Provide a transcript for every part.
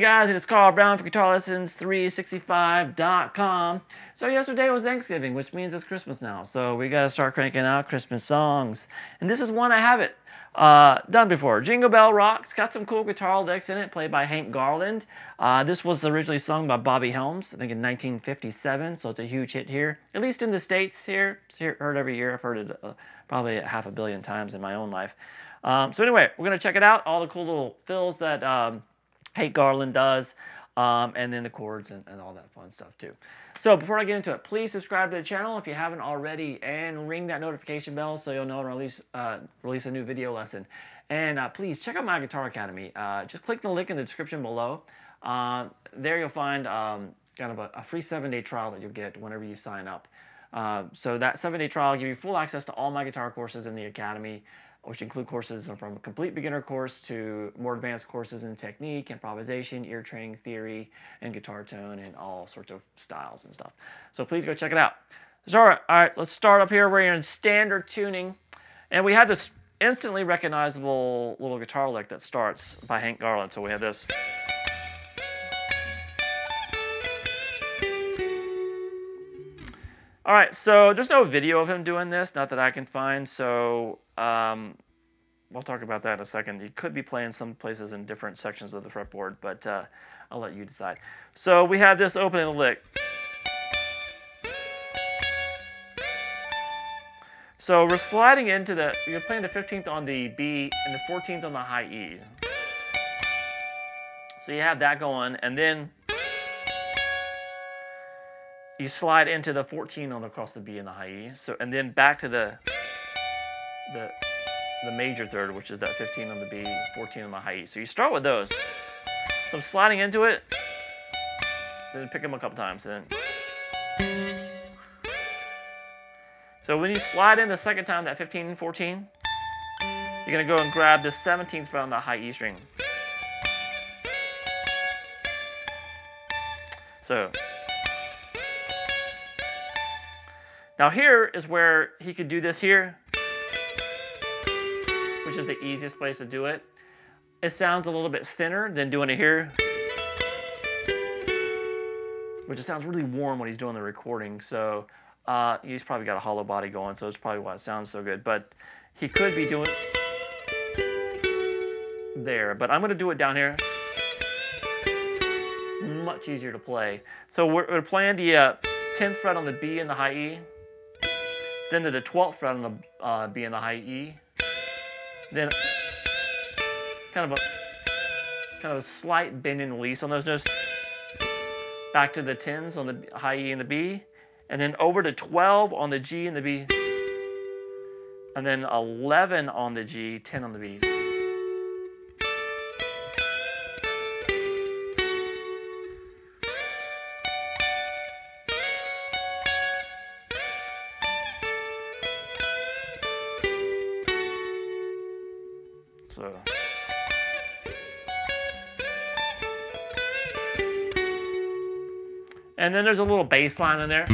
Guys, it's Carl Brown for GuitarLessons365.com. So yesterday was Thanksgiving, which means it's Christmas now. So we got to start cranking out Christmas songs. And this is one I haven't uh, done before. Jingle Bell Rock. It's got some cool guitar licks in it, played by Hank Garland. Uh, this was originally sung by Bobby Helms, I think in 1957. So it's a huge hit here, at least in the States here. It's heard every year. I've heard it uh, probably half a billion times in my own life. Um, so anyway, we're going to check it out. All the cool little fills that... Um, Hank Garland does, um, and then the chords and, and all that fun stuff too. So before I get into it, please subscribe to the channel if you haven't already, and ring that notification bell so you'll know when I release, uh, release a new video lesson. And uh, please check out my Guitar Academy. Uh, just click the link in the description below. Uh, there you'll find um, kind of a, a free seven-day trial that you'll get whenever you sign up. Uh, so that seven-day trial will give you full access to all my guitar courses in the Academy which include courses from a complete beginner course to more advanced courses in technique, improvisation, ear training theory, and guitar tone, and all sorts of styles and stuff. So please go check it out. So, all right, all right, let's start up here. We're in standard tuning, and we have this instantly recognizable little guitar lick that starts by Hank Garland. So we have this. All right, so there's no video of him doing this, not that I can find, so um, we'll talk about that in a second. He could be playing some places in different sections of the fretboard, but uh, I'll let you decide. So we have this opening lick. So we're sliding into the, you're playing the 15th on the B and the 14th on the high E. So you have that going, and then you slide into the 14 on across the B and the high E. So and then back to the the the major third, which is that 15 on the B, 14 on the high E. So you start with those. So I'm sliding into it, then pick them a couple times, then. So when you slide in the second time, that 15 and 14, you're gonna go and grab the 17th fret on the high E string. So Now here is where he could do this here, which is the easiest place to do it. It sounds a little bit thinner than doing it here, which it sounds really warm when he's doing the recording. So uh, he's probably got a hollow body going, so it's probably why it sounds so good. But he could be doing there, but I'm gonna do it down here. It's much easier to play. So we're, we're playing the uh, 10th fret on the B and the high E. Then to the 12th fret on the uh, B and the high E. Then kind of a kind of a slight bend and release on those notes. Back to the 10s on the high E and the B. And then over to 12 on the G and the B. And then 11 on the G, 10 on the B. So. And then there's a little bass line in there,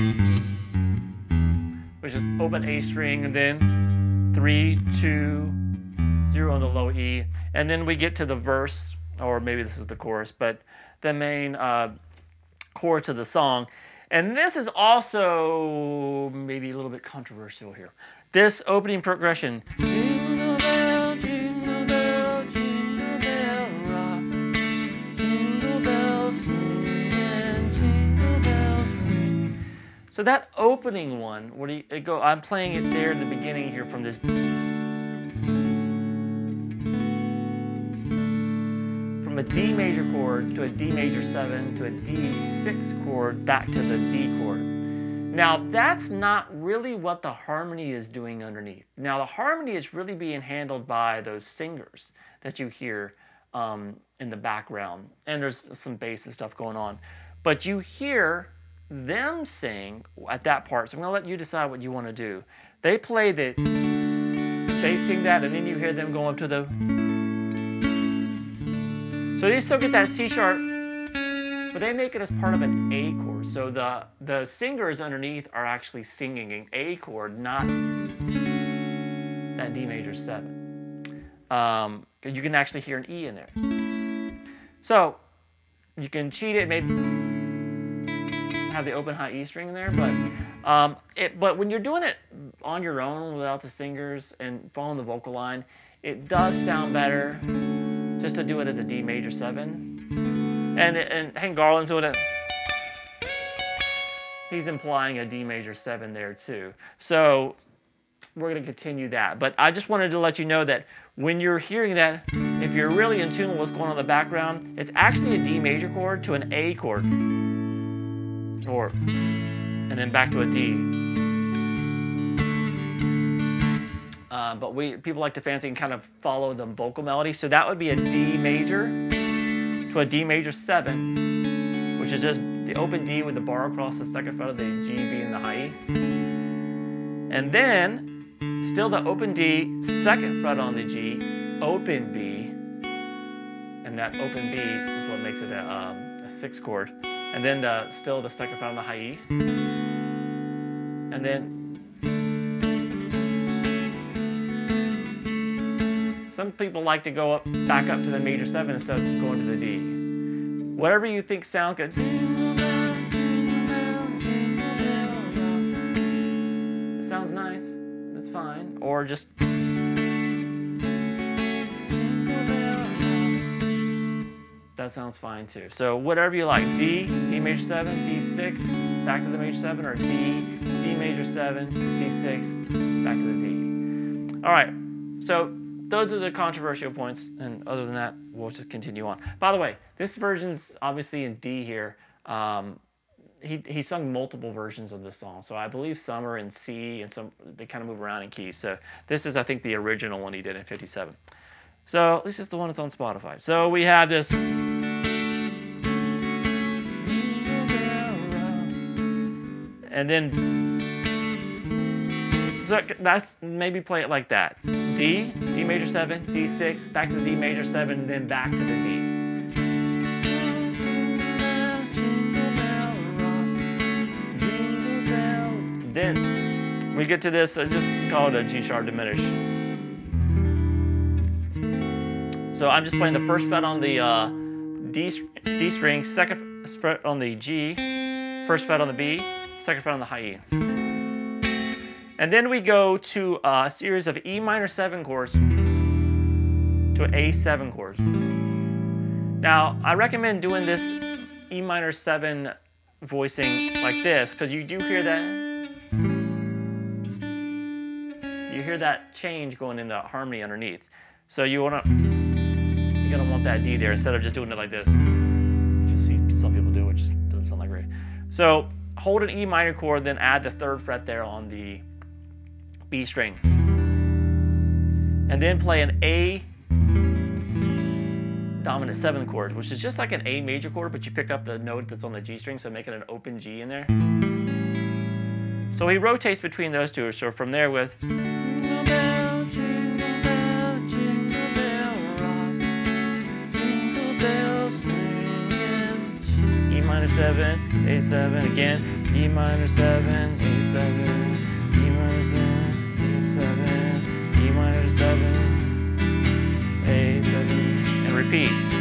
which is open A string and then three, two, zero on the low E. And then we get to the verse, or maybe this is the chorus, but the main uh, chord to the song. And this is also maybe a little bit controversial here. This opening progression. So that opening one, where you go, I'm playing it there in the beginning here from this, from a D major chord to a D major seven to a D6 chord back to the D chord. Now that's not really what the harmony is doing underneath. Now the harmony is really being handled by those singers that you hear um, in the background, and there's some bass and stuff going on. But you hear them sing at that part. So I'm to let you decide what you want to do. They play the, they sing that, and then you hear them go up to the. So they still get that C sharp, but they make it as part of an A chord. So the, the singers underneath are actually singing an A chord, not that D major 7. Um, you can actually hear an E in there. So you can cheat it, maybe have the open high E string in there, but um, it, but when you're doing it on your own without the singers and following the vocal line, it does sound better just to do it as a D major seven. And and Hank Garland's doing it. He's implying a D major seven there too. So we're going to continue that. But I just wanted to let you know that when you're hearing that, if you're really in tune with what's going on in the background, it's actually a D major chord to an A chord. Or, and then back to a D. Uh, but we people like to fancy and kind of follow the vocal melody. So that would be a D major to a D major 7, which is just the open D with the bar across the second fret of the G, B, and the high E. And then Still the open D, second fret on the G, open B, and that open B is what makes it a, um, a six chord. And then the, still the second fret on the high E. And then some people like to go up, back up to the major seven instead of going to the D. Whatever you think sounds good. It sounds nice it's fine. Or just that sounds fine too. So whatever you like, D, D major 7, D6, back to the major 7, or D, D major 7, D6, back to the D. All right, so those are the controversial points, and other than that, we'll just continue on. By the way, this version's obviously in D here. Um, he he sung multiple versions of this song. So I believe some are in C and some they kind of move around in keys. So this is I think the original one he did in 57. So at least it's the one that's on Spotify. So we have this and then so that's maybe play it like that. D, D major 7, D6, back to the D major 7, then back to the D. Then we get to this, I just call it a G sharp diminished. So I'm just playing the first fret on the uh, D, D string, second fret on the G, first fret on the B, second fret on the high E. And then we go to uh, a series of E minor 7 chords to an A7 chord. Now, I recommend doing this E minor 7 voicing like this because you do hear that you hear that change going in the harmony underneath. So you wanna, you're gonna want that D there instead of just doing it like this. Just see some people do, which doesn't sound like great. So hold an E minor chord, then add the third fret there on the B string. And then play an A dominant seven chord, which is just like an A major chord, but you pick up the note that's on the G string, so make it an open G in there. So he rotates between those two. So from there with minor 7, A7 again, E minor 7, A7, E minor 7, A7, E minor 7, A7, and repeat.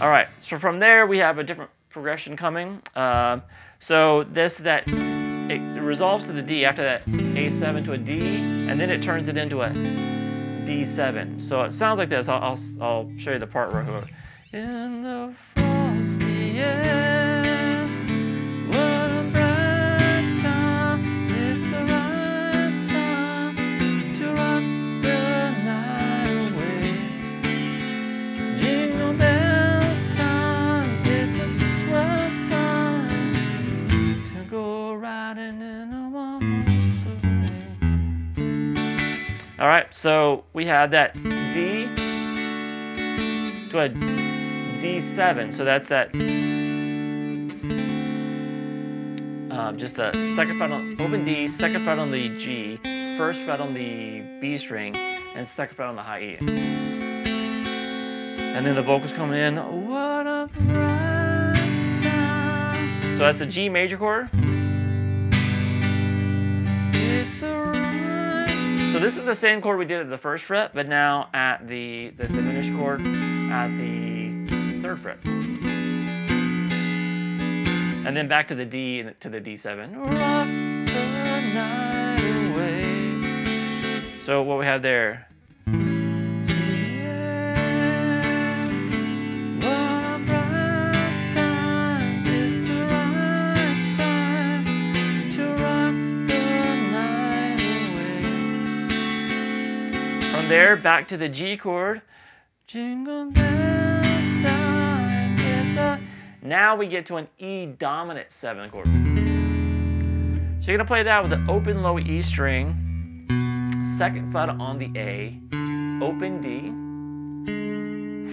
All right, so from there we have a different progression coming. Uh, so this, that, it resolves to the D after that A7 to a D, and then it turns it into a D7. So it sounds like this. I'll, I'll, I'll show you the part where in the frosty air. All right, so we have that D to a D7. So that's that, um, just the second fret on open D, second fret on the G, first fret on the B string, and second fret on the high E. And then the vocals come in. What a. So that's a G major chord. It's the this is the same chord we did at the first fret, but now at the, the diminished chord at the third fret. And then back to the D to the D7. Rock the night away. So what we have there. There, back to the G chord. Jingle time, it's a... Now we get to an E dominant seven chord. So you're gonna play that with the open low E string, second fret on the A, open D,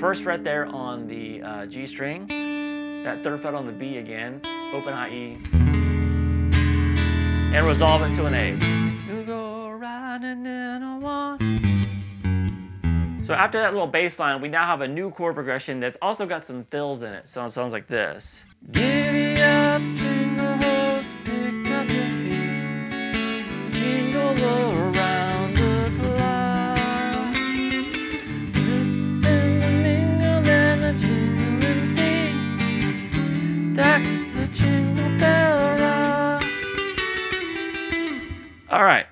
first fret there on the uh, G string, that third fret on the B again, open high E, and resolve it to an A. So after that little bass line, we now have a new chord progression that's also got some fills in it. So it sounds like this. Giddy up, jingle horse, pick up your feet, jingle around the clock. In the mingle and the jingling. That's the jingle bell rock. All right.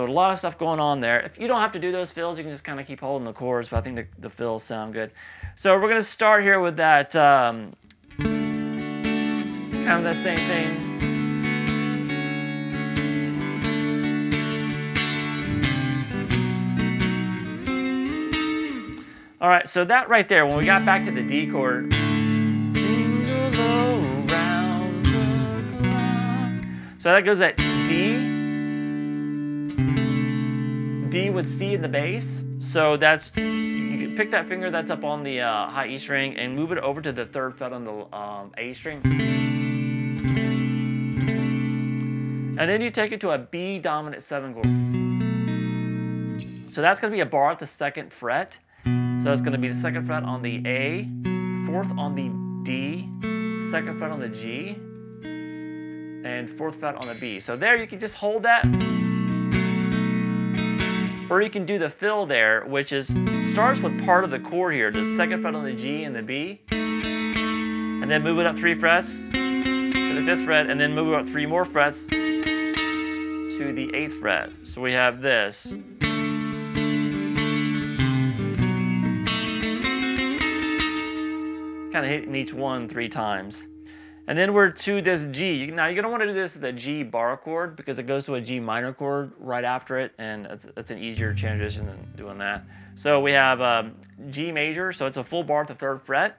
So a lot of stuff going on there. If you don't have to do those fills, you can just kind of keep holding the chords, but I think the, the fills sound good. So we're going to start here with that um, kind of the same thing. All right, so that right there, when we got back to the D chord, so that goes that D, D with C in the bass. So that's, you can pick that finger that's up on the uh, high E string and move it over to the third fret on the um, A string. And then you take it to a B dominant seven chord. So that's gonna be a bar at the second fret. So it's gonna be the second fret on the A, fourth on the D, second fret on the G, and fourth fret on the B. So there you can just hold that or you can do the fill there, which is starts with part of the chord here, the second fret on the G and the B, and then move it up three frets to the fifth fret, and then move it up three more frets to the eighth fret. So we have this. Kind of hitting each one three times. And then we're to this G. Now you're gonna wanna do this as a G bar chord because it goes to a G minor chord right after it and it's, it's an easier transition than doing that. So we have um, G major, so it's a full bar at the third fret.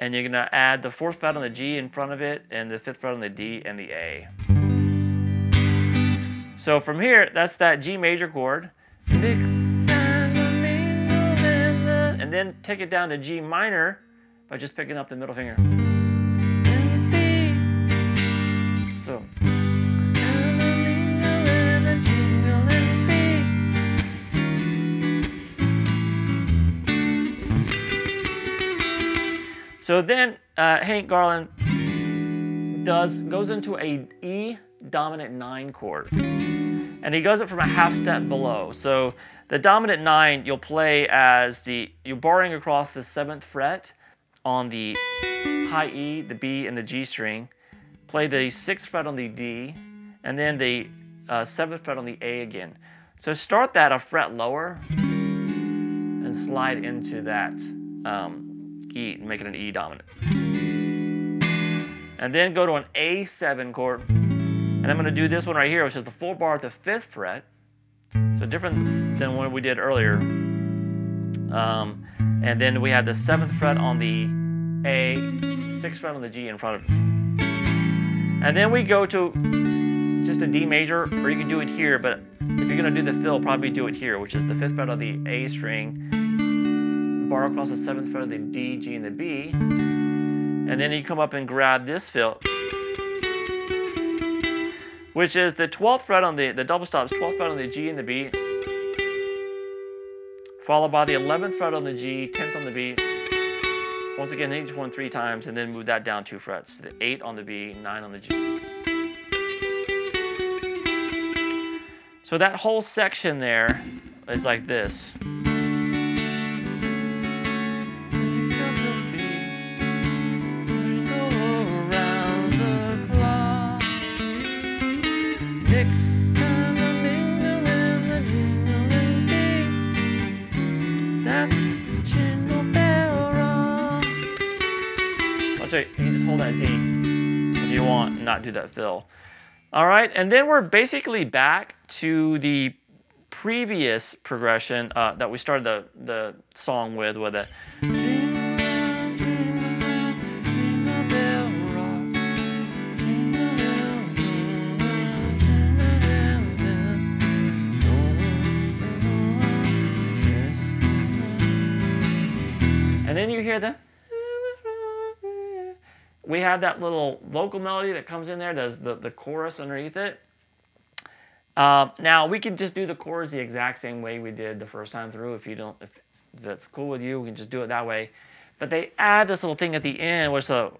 And you're gonna add the fourth fret on the G in front of it and the fifth fret on the D and the A. So from here, that's that G major chord. And, and then take it down to G minor by just picking up the middle finger. So. So then uh, Hank Garland does goes into a E dominant nine chord, and he goes it from a half step below. So the dominant nine you'll play as the you're barring across the seventh fret on the high E, the B, and the G string play the sixth fret on the D, and then the uh, seventh fret on the A again. So start that a fret lower and slide into that um, E, make it an E dominant. And then go to an A7 chord. And I'm going to do this one right here, which is the full bar at the fifth fret. So different than what we did earlier. Um, and then we have the seventh fret on the A, sixth fret on the G in front of it. And then we go to just a D major, or you can do it here, but if you're gonna do the fill, probably do it here, which is the fifth fret of the A string, bar across the seventh fret of the D, G, and the B, and then you come up and grab this fill, which is the 12th fret on the, the double stops, 12th fret on the G and the B, followed by the 11th fret on the G, 10th on the B, Once again, each one three times, and then move that down two frets. The eight on the B, nine on the G. So that whole section there is like this. D if you want not do that fill. All right, and then we're basically back to the previous progression uh, that we started the, the song with, with a And then you hear the we have that little vocal melody that comes in there, does the, the chorus underneath it. Uh, now we can just do the chords the exact same way we did the first time through. If you don't, if that's cool with you, we can just do it that way. But they add this little thing at the end, which a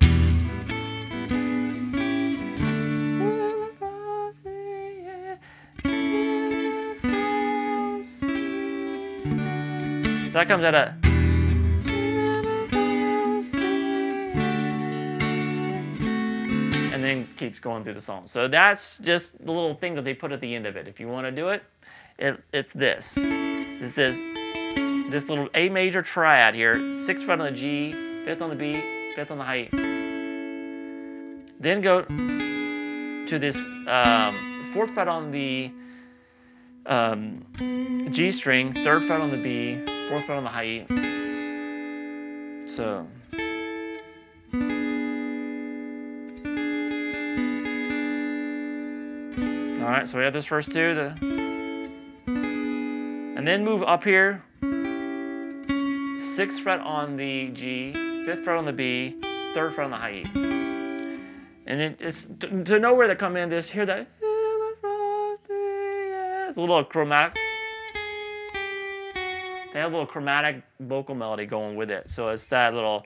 so that comes at a then keeps going through the song. So that's just the little thing that they put at the end of it. If you want to do it, it it's this. It's this this little A major triad here, sixth fret on the G, fifth on the B, fifth on the high. E. Then go to this um, fourth fret on the um, G string, third fret on the B, fourth fret on the high E. So. All right, so we have this first two, the, and then move up here, sixth fret on the G, fifth fret on the B, third fret on the high E. And then it's to, to know where they come in, just hear that. It's a little chromatic. They have a little chromatic vocal melody going with it. So it's that little.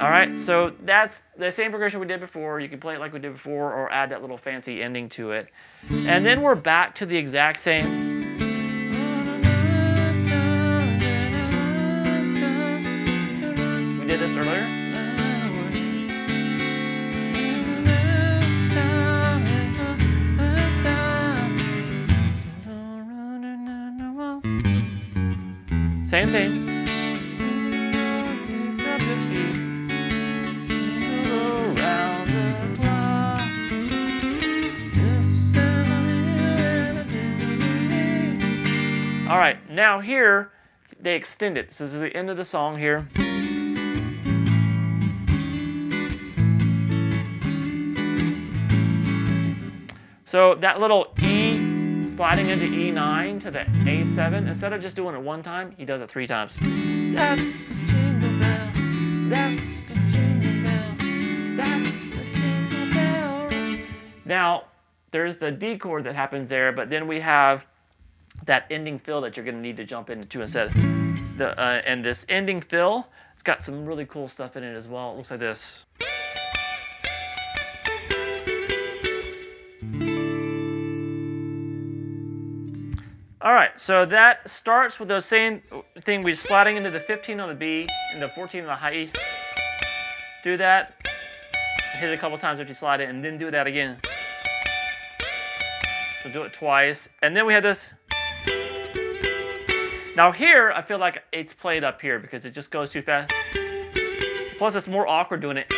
All right, so that's the same progression we did before. You can play it like we did before or add that little fancy ending to it. And then we're back to the exact same. All right, now here they extend it. So This is the end of the song here. So that little E sliding into E9 to the A7, instead of just doing it one time, he does it three times. That's the jingle bell, that's the jingle bell, that's the jingle bell. Now, there's the D chord that happens there, but then we have that ending fill that you're going to need to jump into instead. The, uh, and this ending fill, it's got some really cool stuff in it as well. It looks like this. All right, so that starts with the same thing. We're sliding into the 15 on the B and the 14 on the high E. Do that, hit it a couple times after you slide it, and then do that again. So do it twice. And then we have this now here, I feel like it's played up here because it just goes too fast. Plus, it's more awkward doing it.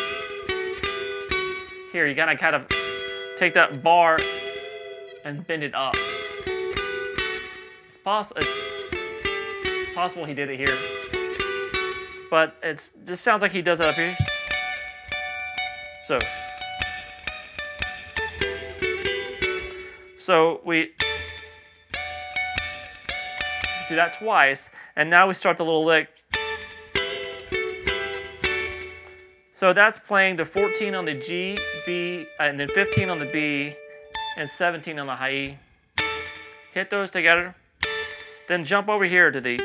Here, you gotta kind of take that bar and bend it up. It's, poss it's possible he did it here. But it just sounds like he does it up here. So. So we do that twice, and now we start the little lick. So that's playing the 14 on the G, B, and then 15 on the B, and 17 on the high E. Hit those together. Then jump over here to the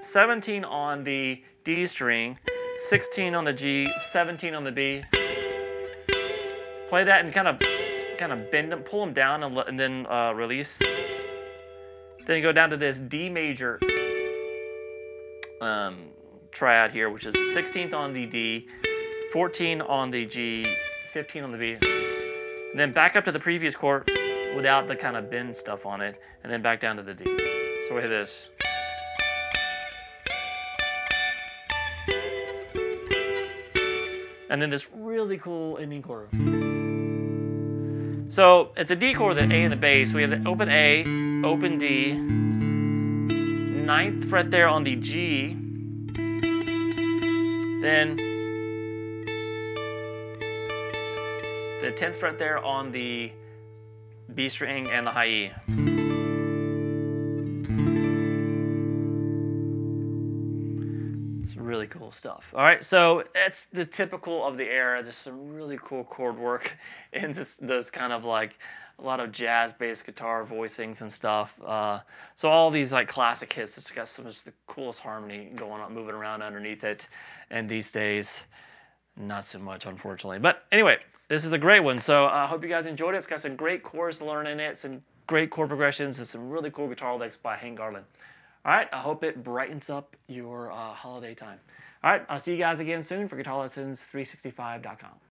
17 on the D string, 16 on the G, 17 on the B. Play that and kind of kind of bend them, pull them down, and, and then uh, release. Then go down to this D major um, triad here, which is 16th on the D, 14 on the G, 15 on the B. And then back up to the previous chord without the kind of bend stuff on it, and then back down to the D. So we hit this. And then this really cool ending chord. So it's a D chord with an A in the bass. We have the open A, open D, ninth fret there on the G, then the 10th fret there on the B string and the high E. It's really cool stuff. All right, so that's the typical of the era. There's some really cool chord work in this, those kind of like a lot of jazz-based guitar voicings and stuff. Uh, so all these like classic hits, it's got some of the coolest harmony going on, moving around underneath it. And these days, not so much, unfortunately. But anyway, this is a great one. So I uh, hope you guys enjoyed it. It's got some great chords to learn in it, some great chord progressions, and some really cool guitar licks by Hank Garland. All right, I hope it brightens up your uh, holiday time. All right, I'll see you guys again soon for GuitarLessons365.com.